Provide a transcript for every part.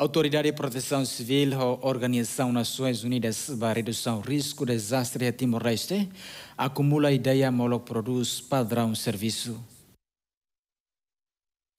Autoridade de Proteção Civil e Organização Nações Unidas para Redução do Risco de Desastre a Timor-Leste acumula ideia molo produz padrão serviço.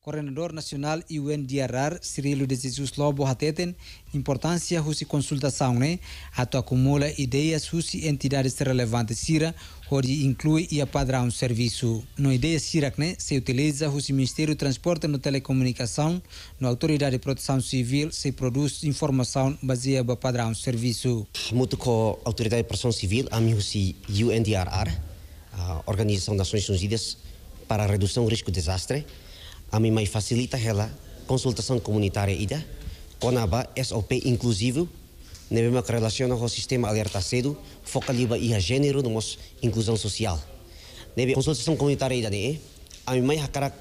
Coordenador Nacional UNDRR, Cirilo de Jesus Lobo Hateten, importância husi consultação né, ato acumula ideias husi entidades relevantes sira, onde inclui e a padrão serviço. No ideia sira né, se utiliza husi Ministério do Transporte e Telecomunicação, no Autoridade de Proteção Civil se produz informação baseada no padrão serviço. Muito com a Autoridade de Proteção Civil, a husi UNDRR, a Organização das Nações Unidas para a Redução do Risco de Desastre, a mim mais facilita ela consultação comunitária ida conaba SOP inclusivo neve mak relaciona com o sistema alerta cedo focaliba ia gênero nomos inclusão social. Neve consultação comunitária ida ne a mim mais hakarak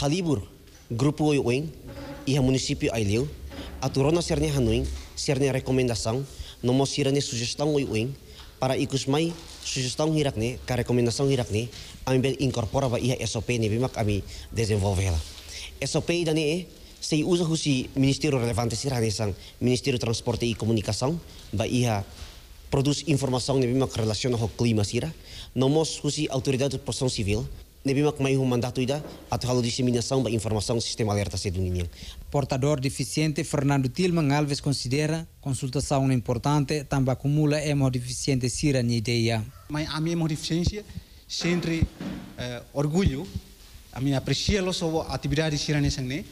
halibur grupo oing ia município aileu aturona serne hanuing serne recomendação nomos sirane sugestão oing para ikus mai sugestão hirak ne ka recomendação hirak ne ami incorpora ba ia SOP ne bimak ami desenvolve ela SOP da ne se usa husi ministério relevante sira nesang ministério transporte e comunicação ba ia produz informação ne bimak relaciona com clima sira nomos husi autoridade de proteção civil ne bimak mai um mandato ida atau disseminação ba informação sistema alerta cedo ninho Portador deficiente Fernando Tilman Alves considera consultação importante também acumula emo deficiente sira ni ideia. Mas a minha deficiência sempre uh, orgulho a minha aprecia lo so atividade sirane sangne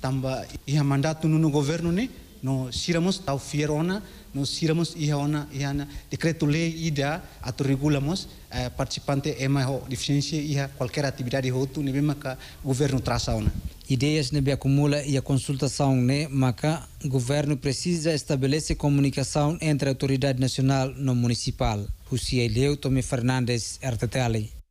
tamba iha mandato no governo ne no siramos tau fierona no siramos iha ona decreto lei ida atau regulamos eh, participante ema ho deficiência iha qualquer atividade hotu ne bema ka governo traça ona Ideias nebe acumula e a consultação ne maka governo precisa estabelecer comunicação entre a autoridade nacional no municipal. Husia Leu Tome Fernandes, RTTL.